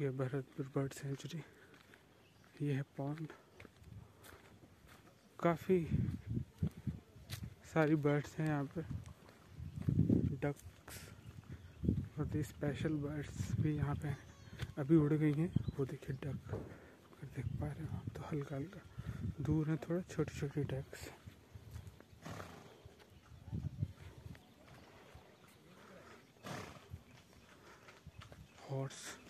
ये Bharatpur bird sanctuary ये है पॉन्ड काफ़ी सारी बर्ड्स हैं यहाँ पे। डक्स और स्पेशल बर्ड्स भी यहाँ पे अभी उड़ गई हैं। वो देखिए डक अगर देख पा रहे हो आप तो हल्का हल्का दूर है थोड़ा छोटी छोटी ducks horse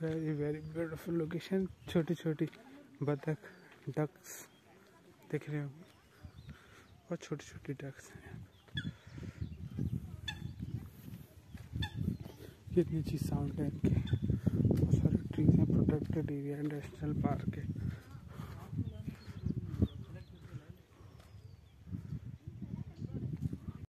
very very beautiful location छोटी छोटी बतख डक्स दिख रहे हो? बहुत छोटी छोटी डक्स हैं कितनी अच्छी साउंड है बहुत सारे ट्रीज हैं प्रोटेक्टेड एरिया नेशनल पार्क है।